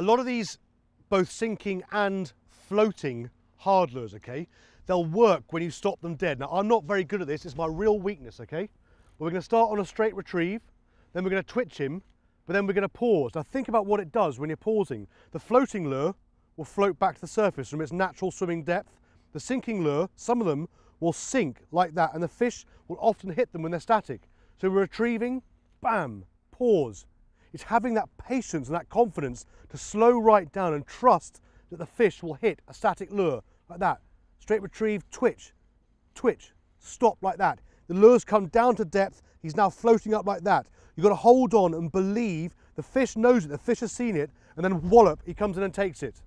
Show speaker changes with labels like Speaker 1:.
Speaker 1: a lot of these both sinking and floating hard lures, okay, they'll work when you stop them dead. Now, I'm not very good at this. It's my real weakness, okay? But we're going to start on a straight retrieve, then we're going to twitch him, but then we're going to pause. Now, think about what it does when you're pausing. The floating lure will float back to the surface from its natural swimming depth. The sinking lure, some of them, will sink like that, and the fish will often hit them when they're static. So we're retrieving, bam, pause. It's having that patience and that confidence to slow right down and trust that the fish will hit a static lure like that. Straight retrieve, twitch, twitch, stop like that. The lures come down to depth. He's now floating up like that. You've got to hold on and believe the fish knows it, the fish has seen it, and then wallop, he comes in and takes it.